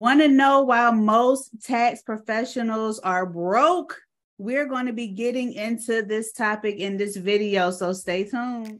Want to know why most tax professionals are broke? We're going to be getting into this topic in this video, so stay tuned.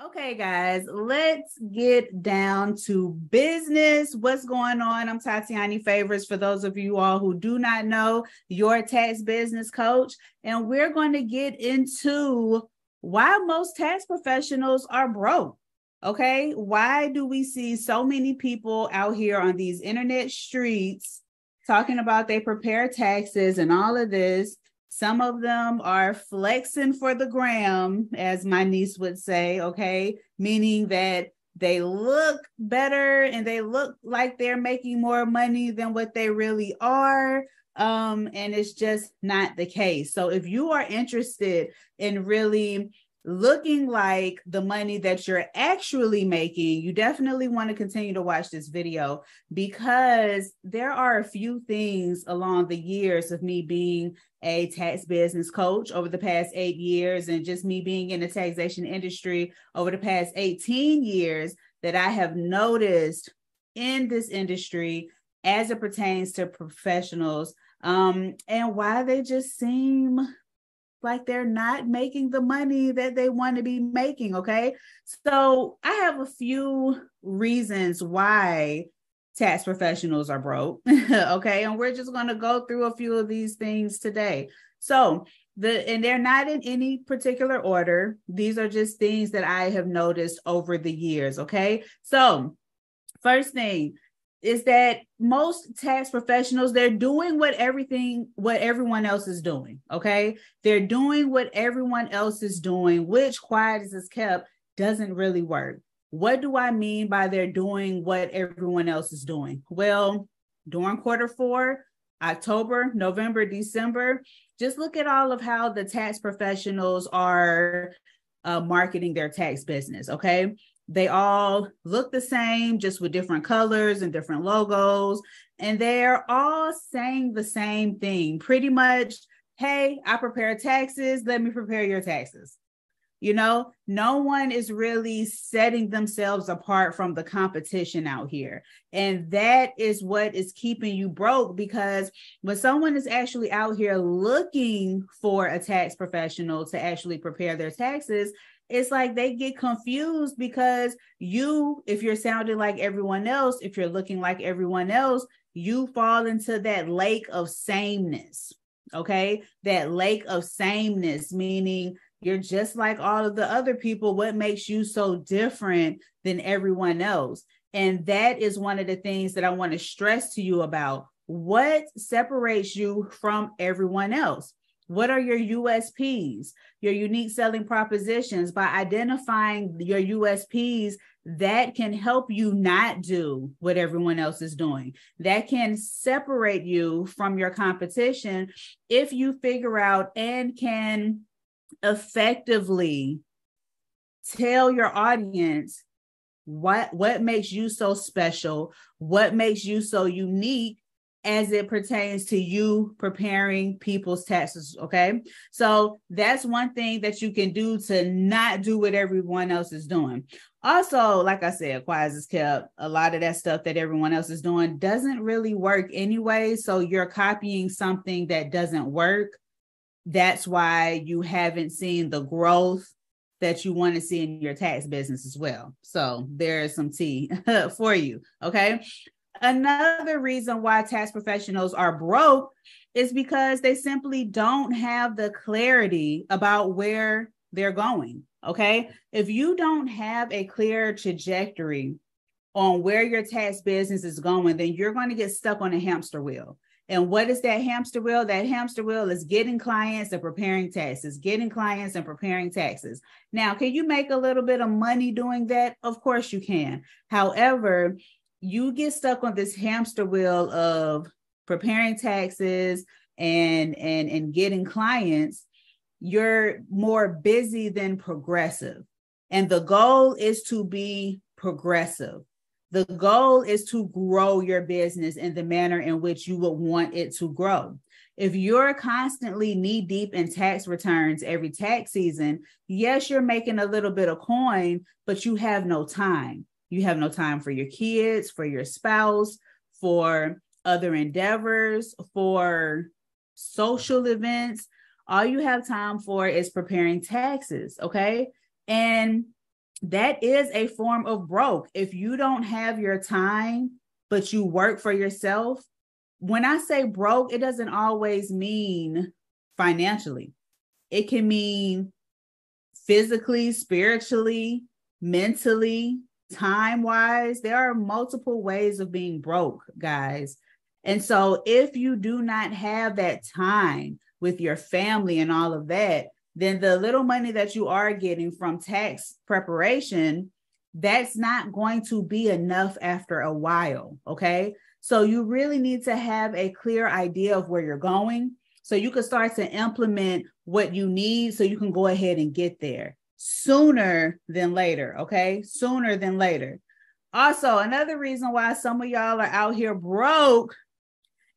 Okay, guys, let's get down to business. What's going on? I'm Tatiani Favors. For those of you all who do not know, your tax business coach, and we're going to get into why most tax professionals are broke. Okay. Why do we see so many people out here on these internet streets talking about they prepare taxes and all of this? Some of them are flexing for the gram, as my niece would say. Okay. Meaning that they look better and they look like they're making more money than what they really are. Um, and it's just not the case. So if you are interested in really looking like the money that you're actually making, you definitely want to continue to watch this video because there are a few things along the years of me being a tax business coach over the past eight years and just me being in the taxation industry over the past 18 years that I have noticed in this industry as it pertains to professionals um, and why they just seem like they're not making the money that they want to be making. Okay. So I have a few reasons why tax professionals are broke. okay. And we're just going to go through a few of these things today. So, the and they're not in any particular order. These are just things that I have noticed over the years. Okay. So, first thing, is that most tax professionals they're doing what everything what everyone else is doing okay? They're doing what everyone else is doing which quiet as is kept doesn't really work. What do i mean by they're doing what everyone else is doing? Well during quarter four october november december just look at all of how the tax professionals are uh, marketing their tax business okay they all look the same, just with different colors and different logos. And they're all saying the same thing pretty much. Hey, I prepare taxes. Let me prepare your taxes. You know, no one is really setting themselves apart from the competition out here. And that is what is keeping you broke because when someone is actually out here looking for a tax professional to actually prepare their taxes, it's like they get confused because you, if you're sounding like everyone else, if you're looking like everyone else, you fall into that lake of sameness. Okay. That lake of sameness, meaning you're just like all of the other people. What makes you so different than everyone else? And that is one of the things that I want to stress to you about. What separates you from everyone else? What are your USPs, your unique selling propositions? By identifying your USPs, that can help you not do what everyone else is doing. That can separate you from your competition if you figure out and can effectively tell your audience what what makes you so special, what makes you so unique as it pertains to you preparing people's taxes. Okay. So that's one thing that you can do to not do what everyone else is doing. Also, like I said, quiet is kept. A lot of that stuff that everyone else is doing doesn't really work anyway. So you're copying something that doesn't work. That's why you haven't seen the growth that you want to see in your tax business as well. So there's some tea for you. Okay. Another reason why tax professionals are broke is because they simply don't have the clarity about where they're going. Okay. If you don't have a clear trajectory on where your tax business is going, then you're going to get stuck on a hamster wheel. And what is that hamster wheel? That hamster wheel is getting clients and preparing taxes, getting clients and preparing taxes. Now, can you make a little bit of money doing that? Of course you can. However, you get stuck on this hamster wheel of preparing taxes and and and getting clients you're more busy than progressive. And the goal is to be progressive. The goal is to grow your business in the manner in which you would want it to grow. If you're constantly knee deep in tax returns every tax season yes you're making a little bit of coin but you have no time You have no time for your kids, for your spouse, for other endeavors, for social events. All you have time for is preparing taxes. Okay. And that is a form of broke. If you don't have your time, but you work for yourself, when I say broke, it doesn't always mean financially, it can mean physically, spiritually, mentally, time wise. There are multiple ways of being broke, guys. And so, if you do not have that time with your family and all of that, then the little money that you are getting from tax preparation, that's not going to be enough after a while. Okay. So you really need to have a clear idea of where you're going so you can start to implement what you need so you can go ahead and get there sooner than later. Okay. Sooner than later. Also, another reason why some of y'all are out here broke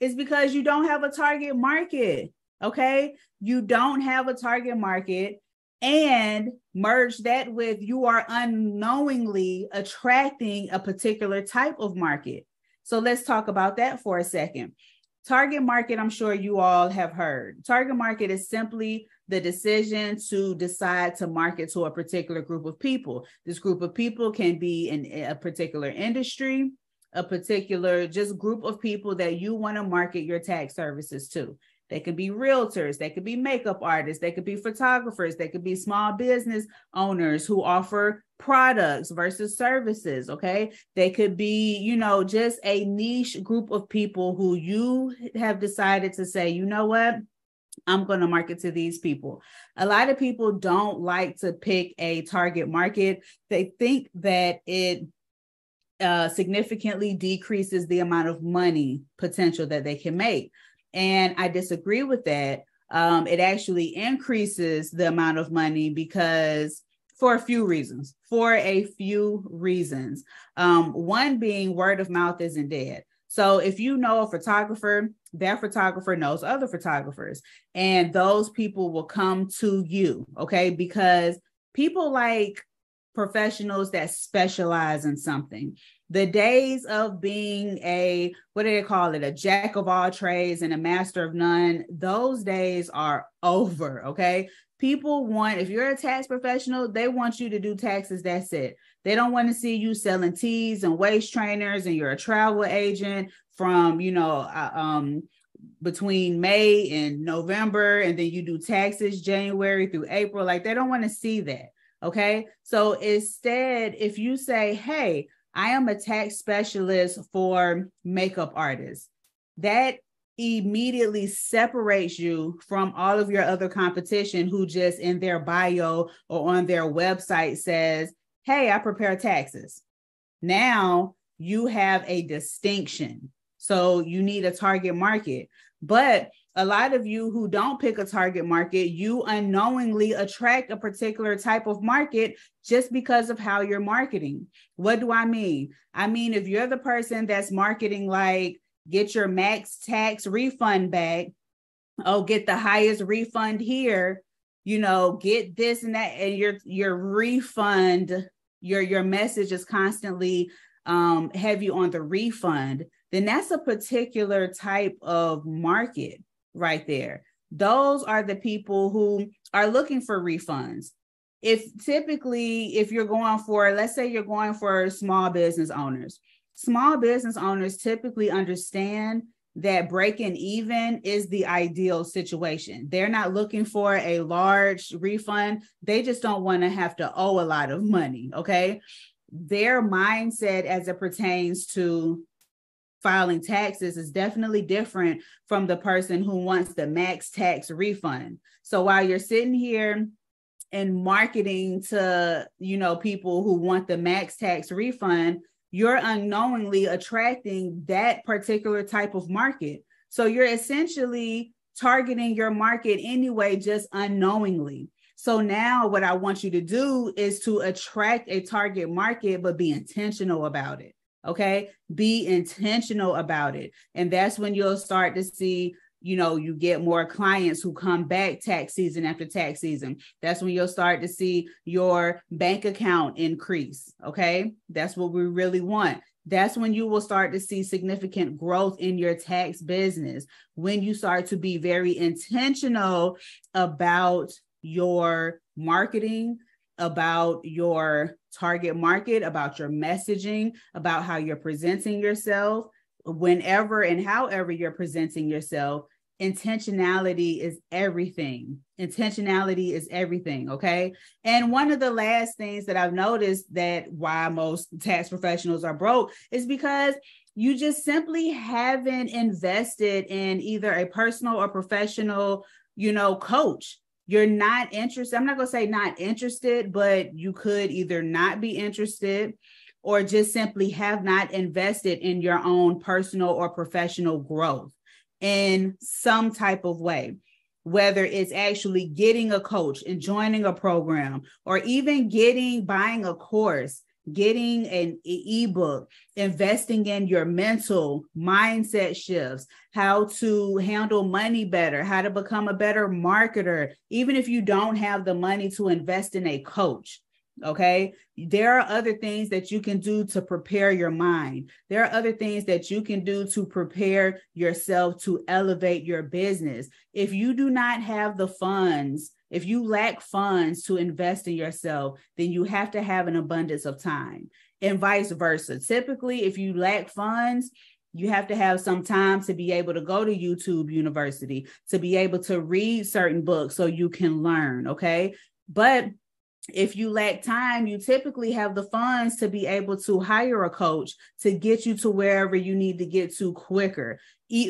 is because you don't have a target market. Okay. You don't have a target market and merge that with you are unknowingly attracting a particular type of market. So let's talk about that for a second. Target market, I'm sure you all have heard. Target market is simply the decision to decide to market to a particular group of people. This group of people can be in a particular industry, a particular just group of people that you want to market your tax services to. They could be realtors, they could be makeup artists, they could be photographers, they could be small business owners who offer products versus services. Okay. They could be, you know, just a niche group of people who you have decided to say, you know what? I'm going to market to these people. A lot of people don't like to pick a target market. They think that it uh, significantly decreases the amount of money potential that they can make. And I disagree with that. Um, it actually increases the amount of money because for a few reasons. For a few reasons. Um, one being word of mouth isn't dead. So if you know a photographer, that photographer knows other photographers, and those people will come to you, okay? Because people like professionals that specialize in something the days of being a what do they call it a jack of all trades and a master of none those days are over okay people want if you're a tax professional they want you to do taxes that's it they don't want to see you selling teas and waist trainers and you're a travel agent from you know uh, um between May and November, and then you do taxes January through April. Like they don't want to see that. Okay. So instead, if you say, Hey, I am a tax specialist for makeup artists. That immediately separates you from all of your other competition who just in their bio or on their website says, Hey, I prepare taxes. Now you have a distinction. So you need a target market. But a lot of you who don't pick a target market, you unknowingly attract a particular type of market just because of how you're marketing. What do I mean? I mean, if you're the person that's marketing like get your max tax refund back, oh, get the highest refund here, you know, get this and that, and your your refund, your your message is constantly um heavy on the refund, then that's a particular type of market right there. Those are the people who are looking for refunds. If typically, if you're going for, let's say you're going for small business owners, small business owners typically understand that breaking even is the ideal situation. They're not looking for a large refund. They just don't want to have to owe a lot of money. Okay. Their mindset as it pertains to filing taxes is definitely different from the person who wants the max tax refund. So while you're sitting here and marketing to, you know, people who want the max tax refund, you're unknowingly attracting that particular type of market. So you're essentially targeting your market anyway, just unknowingly. So now what I want you to do is to attract a target market, but be intentional about it. Okay. Be intentional about it. And that's when you'll start to see you know you get more clients who come back tax season after tax season that's when you'll start to see your bank account increase okay that's what we really want that's when you will start to see significant growth in your tax business when you start to be very intentional about your marketing about your target market about your messaging about how you're presenting yourself whenever and however you're presenting yourself, intentionality is everything. Intentionality is everything. Okay. And one of the last things that I've noticed that why most tax professionals are broke is because you just simply haven't invested in either a personal or professional, you know, coach. You're not interested. I'm not going to say not interested, but you could either not be interested or just simply have not invested in your own personal or professional growth in some type of way whether it's actually getting a coach and joining a program or even getting buying a course getting an ebook investing in your mental mindset shifts how to handle money better how to become a better marketer even if you don't have the money to invest in a coach Okay. There are other things that you can do to prepare your mind. There are other things that you can do to prepare yourself to elevate your business. If you do not have the funds, if you lack funds to invest in yourself, then you have to have an abundance of time and vice versa. Typically, if you lack funds, you have to have some time to be able to go to YouTube University, to be able to read certain books so you can learn. Okay. But if you lack time, you typically have the funds to be able to hire a coach to get you to wherever you need to get to quicker,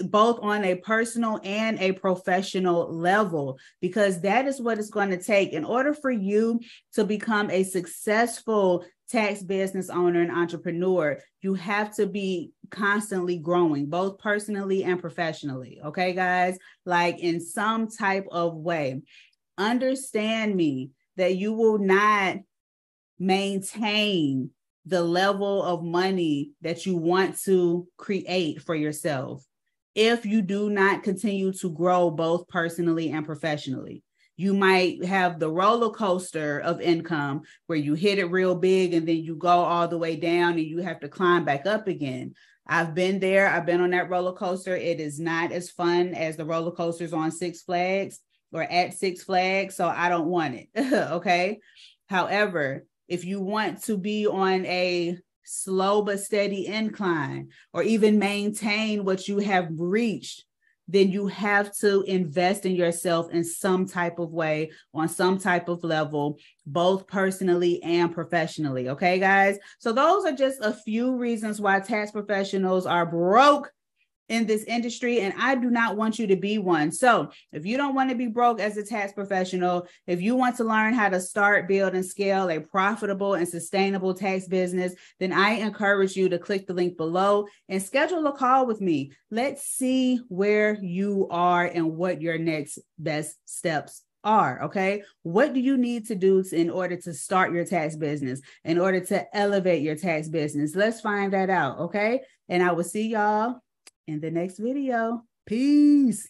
both on a personal and a professional level, because that is what it's going to take in order for you to become a successful tax business owner and entrepreneur. You have to be constantly growing, both personally and professionally. Okay, guys, like in some type of way. Understand me that you will not maintain the level of money that you want to create for yourself if you do not continue to grow both personally and professionally. You might have the roller coaster of income where you hit it real big and then you go all the way down and you have to climb back up again. I've been there. I've been on that roller coaster. It is not as fun as the roller coasters on Six Flags or at Six Flags, so I don't want it. okay. However, if you want to be on a slow but steady incline or even maintain what you have reached, then you have to invest in yourself in some type of way, on some type of level, both personally and professionally. Okay, guys? So, those are just a few reasons why tax professionals are broke in this industry and I do not want you to be one. So, if you don't want to be broke as a tax professional, if you want to learn how to start, build and scale a profitable and sustainable tax business, then I encourage you to click the link below and schedule a call with me. Let's see where you are and what your next best steps are okay what do you need to do in order to start your tax business in order to elevate your tax business let's find that out okay and i will see y'all in the next video. Peace.